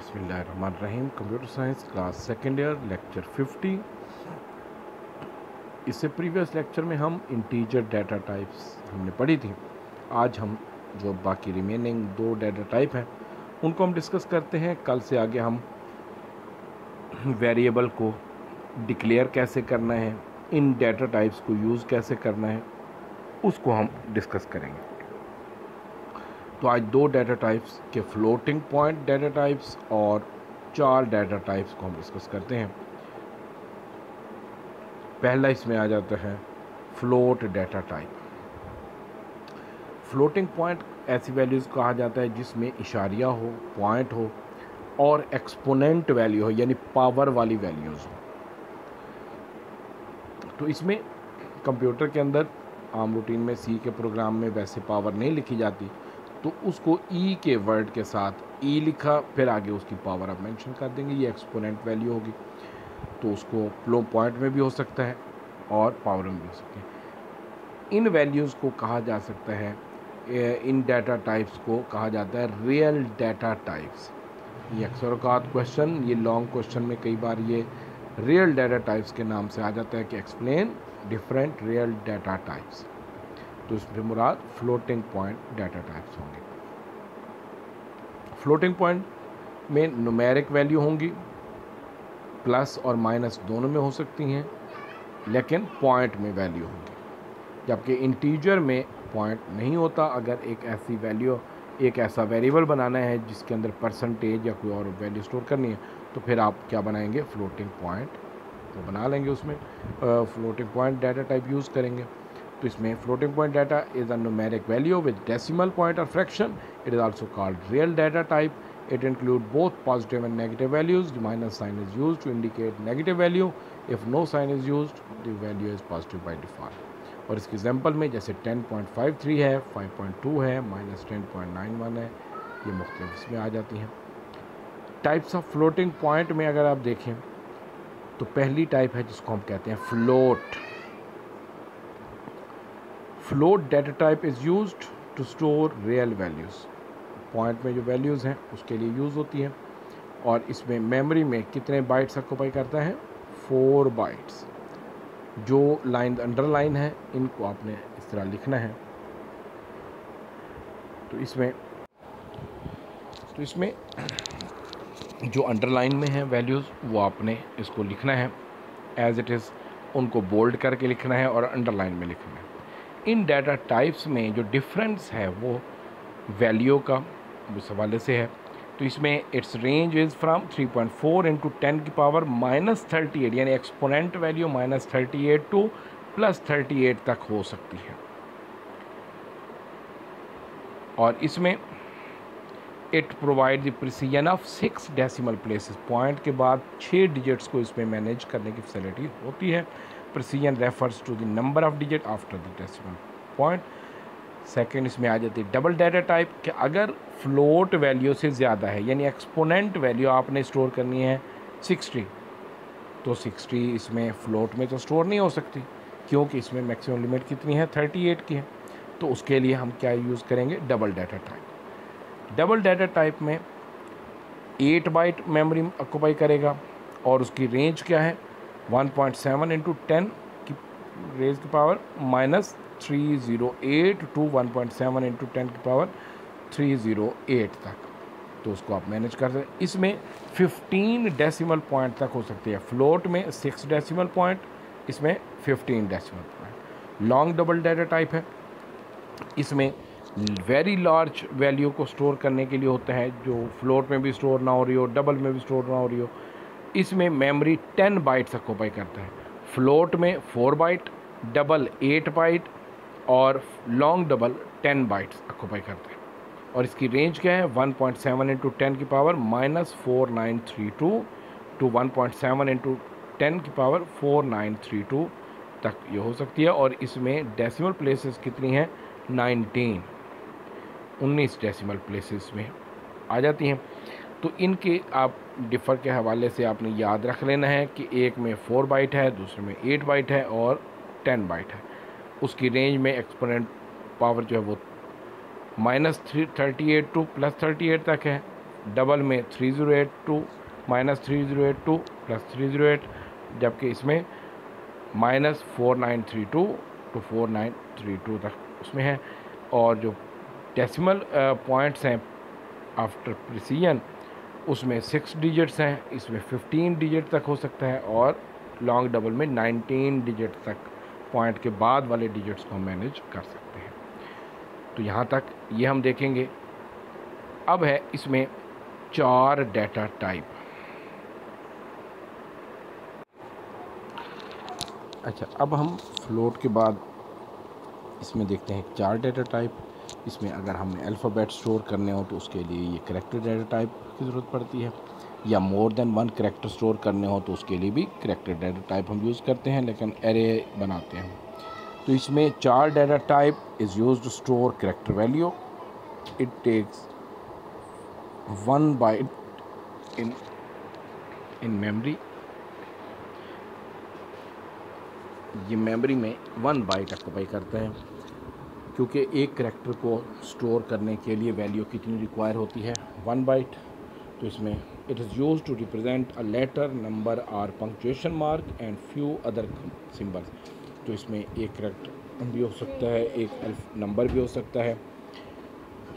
बसमीम computer science class second year lecture 50 इससे previous lecture में हम इंटीजर डाटा टाइप्स हमने पढ़ी थी। आज हम जो बाकी रिमेनिंग दो डाटा टाइप हैं, उनको हम डिस्कस करते हैं। कल से आगे हम वेरिएबल को डिक्लेयर कैसे करना है, इन डाटा टाइप्स को यूज़ कैसे करना है, उसको हम डिस्कस करेंगे। तो आज दो डाटा टाइप्स के फ्लोटिंग पॉइंट डाटा टाइप्स और चार डाटा टाइप्स को हम डिस्कस करते हैं। पहला इसमें आ जाता है float data type floating point ऐसी वैल्यूज़ कहा जाता है जिसमें इशारिया हो पॉइंट हो और एक्सपोनेंट वैल्यू हो, यानी पावर वाली वैल्यूज़ हो। तो इसमें कंप्यूटर के अंदर आम रूटीन में सी के प्रोग्राम में वैसे पावर नहीं लिखी जाती। तो उसको ई e के वर्ड के साथ ई e लिखा, फिर आगे उसकी पावर आप मेंशन कर देंगे, ये एक्सपोनेंट वैल्यू होगी। तो उसको फ्लो पॉइंट में भी हो सकता है और पावर में भी हो सकते है। इन वैल्यूज़ को कहा जा सकता है इन डाटा टाइप्स को कहा जाता है रियल डाटा टाइप्स ये अक्सर अवकात क्वेश्चन ये लॉन्ग क्वेश्चन में कई बार ये रियल डाटा टाइप्स के नाम से आ जाता है कि explain different real data types तो इसमें मुराद फ्लोटिंग पॉइंट डाटा टाइप्स होंगे। फ्लोटिंग पॉइंट में नुमेरिक वैल्यू होंगी प्लस और माइनस दोनों में हो सकती हैं, लेकिन पॉइंट में वैल्यू होंगी। जबकि इंटीजर में पॉइंट नहीं होता, अगर एक ऐसी वैल्यू एक ऐसा वेरिएबल बनाना है जिसके अंदर परसेंटेज या कोई और वैल्यू स्टोर करनी है तो फिर आप क्या बनाएँगे? फ्लोटिंग पॉइंट तो बना लेंगे उसमें। Floating point data type use करेंगे। तो इसमें floating point data is a numeric value with decimal point और fraction it is also called real data type include both positive and negative values. The minus sign is used to indicate negative value. If no sign is used, the value is positive by default. और इसकी example में जैसे 10.53 है 5.2 है minus ten है, ये मुख्तलिफ़ इसमें आ जाती हैं। टाइप्स ऑफ़ फ्लोटिंग पॉइंट में अगर आप देखें तो पहली टाइप है जिसको हम कहते हैं float float data type is use to store real values point में जो वैल्यूज़ हैं, उसके लिए यूज़ होती हैं। और इसमें मेमोरी में कितने बाइट्स ऑक्यूपाई करता है? फोर बाइट्स जो लाइन अंडरलाइन है, इनको आपने इस तरह लिखना है। तो इसमें तो इसमें जो अंडरलाइन में है वैल्यूज़ वो आपने इसको लिखना है। एज इट इज़ उनको बोल्ड करके लिखना है और अंडरलाइन में लिखना है। इन डाटा टाइप्स में जो डिफरेंस है वो वैल्यू का उस हवाले से है। तो इसमें its range is from 3.4 point four into ten की पावर माइनस थर्टी एट यानी exponent value minus thirty eight to plus thirty eight तक हो सकती है। और इसमें it provide the precision of six decimal places point के बाद छः डिजिट्स को इसमें मैनेज करने की फैसिलिटी होती है। Precision refers to the number of digit after the decimal point. Second इसमें आ जाती है डबल डाटा टाइप कि अगर फ्लोट वैल्यू से ज़्यादा है, यानी एक्सपोनेंट वैल्यू आपने स्टोर करनी है सिक्सटी तो सिक्सटी इसमें फ्लोट में तो स्टोर नहीं हो सकती, क्योंकि इसमें मैक्सिमम लिमिट कितनी है? थर्टी एट की है। तो उसके लिए हम क्या यूज़ करेंगे? Double data type double data type में एट बाइट मेमोरी ऑक्यूपाई करेगा, और उसकी रेंज क्या है? 1.7 पॉइंट सेवन इंटू टेन की रेज की power minus three zero eight to one point seven into ten की पावर थ्री ज़ीरो एट तक। तो उसको आप मैनेज कर सकते इसमें 15 डेसिमल पॉइंट तक हो सकती है। फ्लोट में सिक्स डेसिमल पॉइंट इसमें 15 decimal point long double data type है। इसमें वेरी लार्ज वैल्यू को स्टोर करने के लिए होता है। जो फ्लोट में भी स्टोर ना हो रही हो डबल में भी स्टोर ना हो रही हो इसमें मेमोरी टेन बाइट्स ऑक्यूपाई करता है। फ्लोट में four byte double eight byte और long double ten bytes occupy करता है। और इसकी रेंज क्या है? One point seven into ten की power minus four nine three two to one point seven into ten की power four nine three two तक ये हो सकती है। और इसमें डेसिमल प्लेसेस कितनी हैं? नाइनटीन उन्नीस डेसिमल प्लेसेस में आ जाती हैं। तो इनके आप डिफ़र के हवाले से आपने याद रख लेना है कि एक में फोर बाइट है, दूसरे में एट बाइट है और टेन बाइट है। उसकी रेंज में एक्सपोनेंट पावर जो है वो minus three thirty eight to plus thirty eight तक है। डबल में three zero eight to minus three zero eight to plus three zero eight जबकि इसमें minus four nine three two to four nine three two तक उसमें है। और जो डेसिमल पॉइंट्स हैं आफ्टर प्रिसीजन उसमें सिक्स डिजिट्स हैं, इसमें फिफ्टीन डिजिट तक हो सकता है और लॉन्ग डबल में नाइनटीन डिजिट तक पॉइंट के बाद वाले डिजिट्स को मैनेज कर सकते हैं। तो यहाँ तक ये हम देखेंगे। अब है इसमें चार डाटा टाइप अच्छा अब हम फ्लोट के बाद इसमें देखते हैं चार डाटा टाइप इसमें अगर हमें अल्फ़ाबेट स्टोर करने हो तो उसके लिए ये करेक्टर डाटा टाइप की ज़रूरत पड़ती है। या more than one character store करने हो तो उसके लिए भी करेक्टर डेटा टाइप हम यूज़ करते हैं, लेकिन एरे बनाते हैं। तो इसमें char data type is use to store character value it takes one byte in in memory ये मेमोरी में वन बाइट ऑक्यूपाई करता है। क्योंकि एक करेक्टर को स्टोर करने के लिए वैल्यू कितनी रिक्वायर होती है? वन बाइट तो इसमें it is use to represent a letter number or punctuation mark and few other symbols तो इसमें एक करेक्टर भी हो सकता है, एक नंबर भी हो सकता है,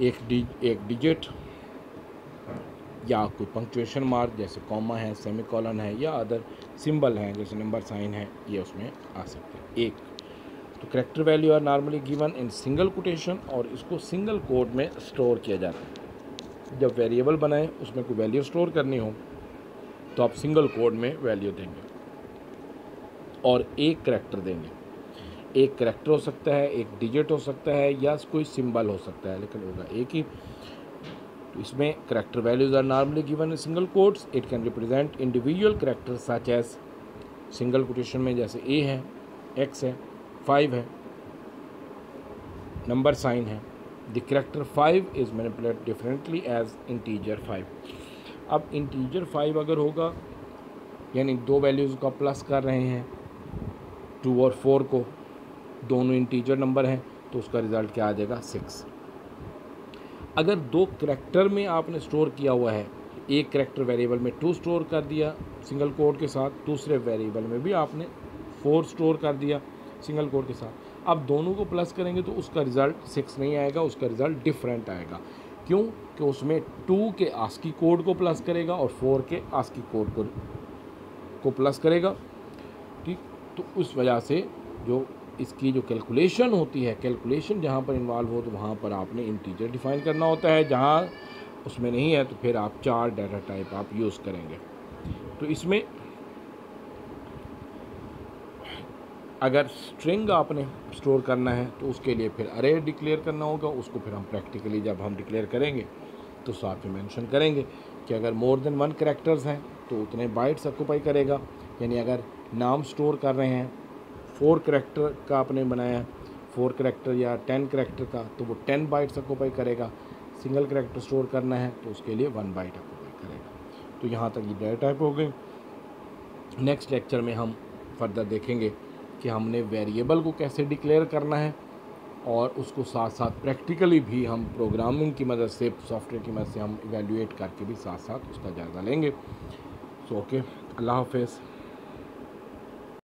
एक डी एक डिजिट या कोई पंक्चुएशन मार्क जैसे कॉमा है सेमी कॉलन है या अदर सिंबल हैं, जैसे नंबर साइन है, ये उसमें आ सकते हैं। एक तो character value are normally given in single quotation और इसको सिंगल कोड में स्टोर किया जाता है। जब वेरिएबल बनाएँ, उसमें कोई वैल्यू स्टोर करनी हो तो आप सिंगल कोड में वैल्यू देंगे और एक करेक्टर देंगे। एक करेक्टर हो सकता है, एक डिजिट हो सकता है या कोई सिंबल हो सकता है, लेकिन होगा एक ही। तो इसमें character values are normally given in single quotes it can represent individual character such as single quotation में जैसे ए है एक्स है फाइव है. नंबर साइन है. The character five is manipulate differently as integer five अब integer five अगर होगा, यानी दो वैल्यूज़ का प्लस कर रहे हैं टू और फोर को, दोनों इंटीजर नंबर हैं तो उसका रिज़ल्ट क्या आ जाएगा? सिक्स अगर दो करेक्टर में आपने स्टोर किया हुआ है, एक करेक्टर वेरिएबल में टू स्टोर कर दिया सिंगल कोड के साथ, दूसरे वेरिएबल में भी आपने फोर स्टोर कर दिया सिंगल कोड के साथ। अब दोनों को प्लस करेंगे तो उसका रिज़ल्ट सिक्स नहीं आएगा, उसका रिज़ल्ट डिफरेंट आएगा। क्यों? कि उसमें टू के आस्की कोड को प्लस करेगा और फोर के आस्की कोड को को प्लस करेगा। ठीक? तो उस वजह से जो इसकी जो कैलकुलेशन होती है कैलकुलेशन जहाँ पर इन्वॉल्व हो तो वहाँ पर आपने इंटीजर डिफाइन करना होता है। जहाँ उसमें नहीं है तो फिर आप चार डाटा टाइप आप यूज़ करेंगे। तो इसमें अगर स्ट्रिंग आपने स्टोर करना है तो उसके लिए फिर अरे डिक्लेयर करना होगा। उसको फिर हम प्रैक्टिकली जब हम डिक्लेयर करेंगे तो साथ में मेंशन करेंगे कि अगर मोर देन वन करेक्टर्स हैं तो उतने बाइट्स ऑक्यूपाई करेगा। यानी अगर नाम स्टोर कर रहे हैं फोर करेक्टर का आपने बनाया है फोर करेक्टर या टेन करेक्टर का तो वो टेन बाइट्स ऑक्यूपाई करेगा। सिंगल करेक्टर स्टोर करना है तो उसके लिए वन बाइट ऑक्यूपाई करेगा। तो यहाँ तक ये डाटा टाइप हो गए नेक्स्ट लेक्चर में हम फर्दर देखेंगे कि हमने वेरिएबल को कैसे डिक्लेयर करना है और उसको साथ साथ प्रैक्टिकली भी हम प्रोग्रामिंग की मदद से सॉफ्टवेयर की मदद से हम इवेल्यूएट करके भी साथ साथ उसका जायज़ा लेंगे। सो ओके अल्लाह हाफिज़।